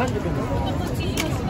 なんで来るの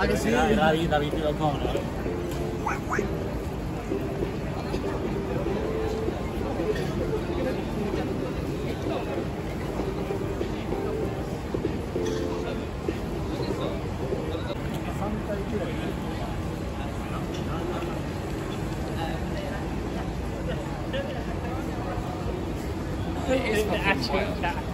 I can see it. Där gillar vi inte kameran. It is actually that.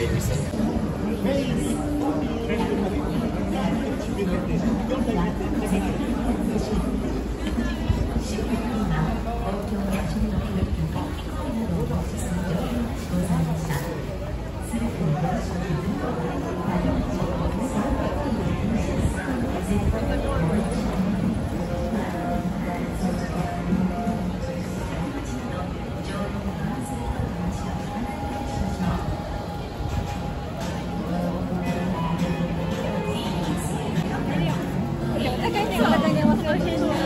UK. 高いね、お方におい話になります。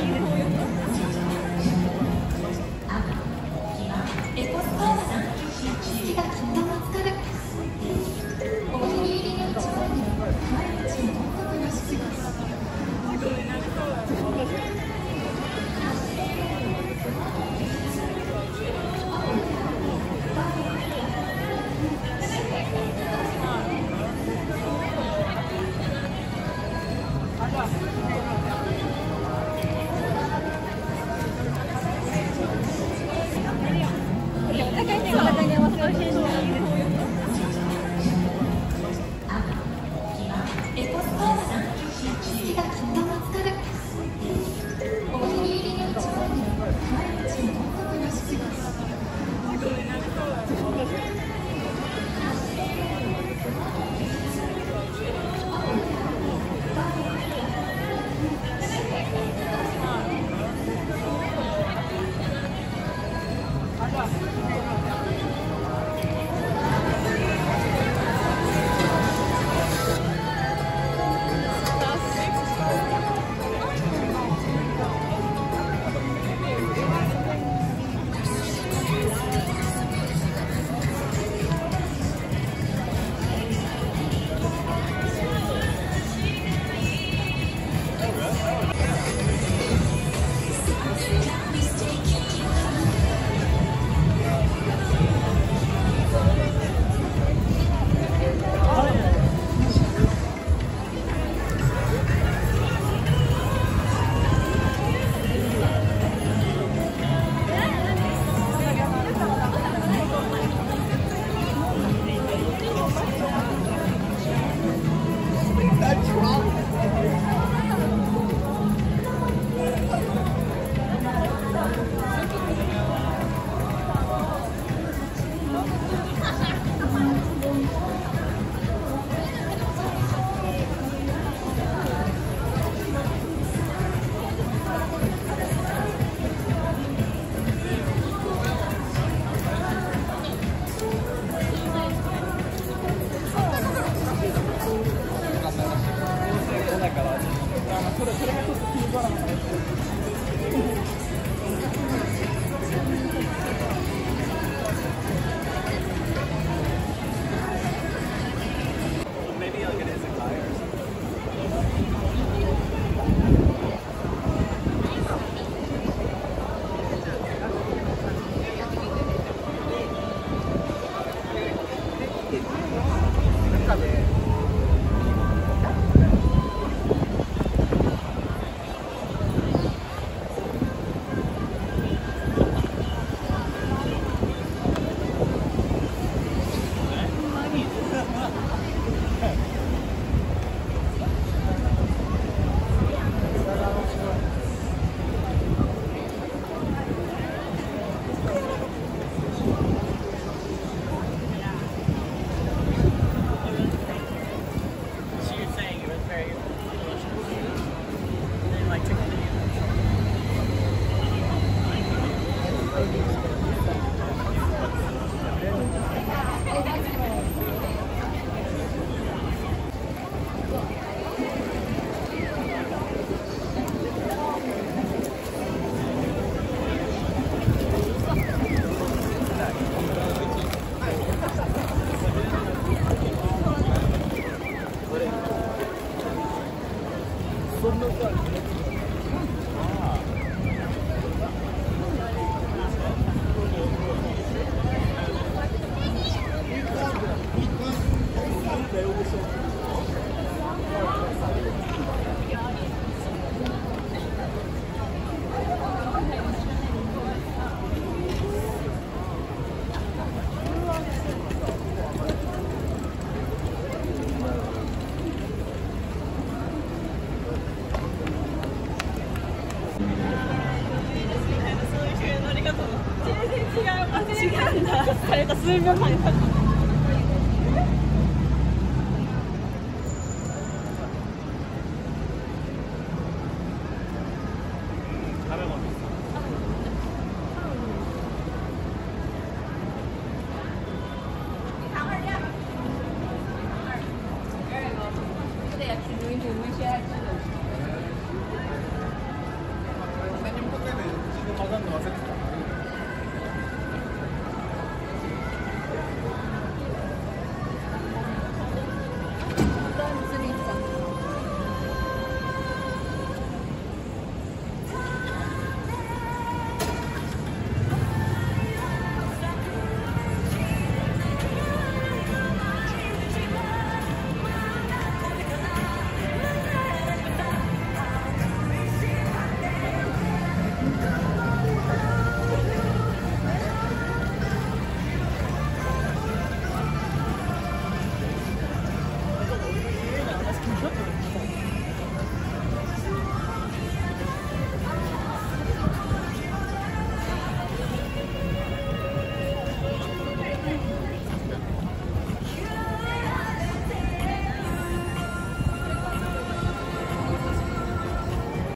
んだ。された数秒前。